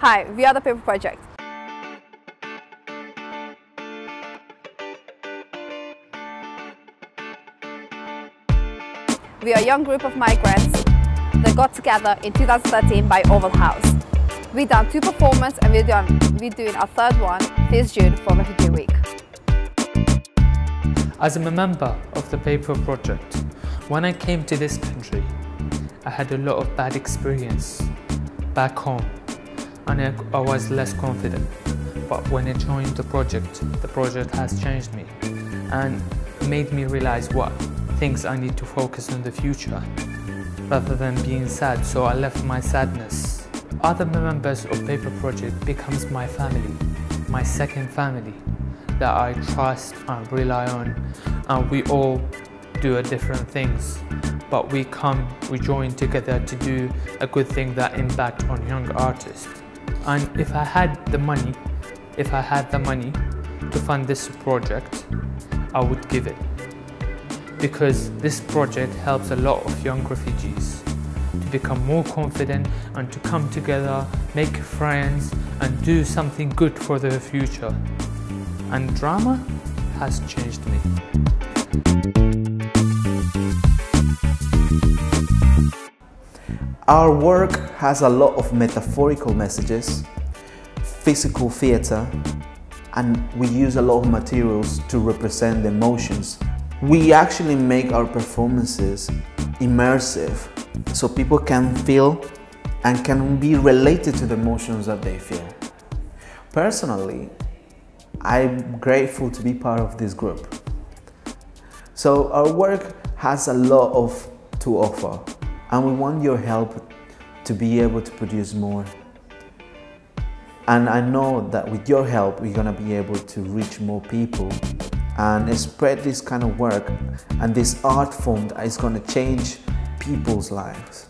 Hi, we are the Paper Project. We are a young group of migrants that got together in 2013 by Ovalhouse. We done two performances and we're, we're doing our third one this June for Refugee Week. As I'm a member of the Paper Project, when I came to this country, I had a lot of bad experience back home and I, was less confident. But when I joined the project, the project has changed me and made me realize what things I need to focus on the future rather than being sad, so I left my sadness. Other members of Paper Project becomes my family, my second family that I trust and rely on and we all do different things but we come, we join together to do a good thing that impact on young artists. And if I had the money, if I had the money to fund this project, I would give it. Because this project helps a lot of young refugees to become more confident and to come together, make friends and do something good for their future. And drama has changed me. Our work has a lot of metaphorical messages, physical theatre, and we use a lot of materials to represent the emotions. We actually make our performances immersive so people can feel and can be related to the emotions that they feel. Personally, I'm grateful to be part of this group. So our work has a lot of to offer and we want your help to be able to produce more. And I know that with your help, we're gonna be able to reach more people and spread this kind of work and this art form that is gonna change people's lives.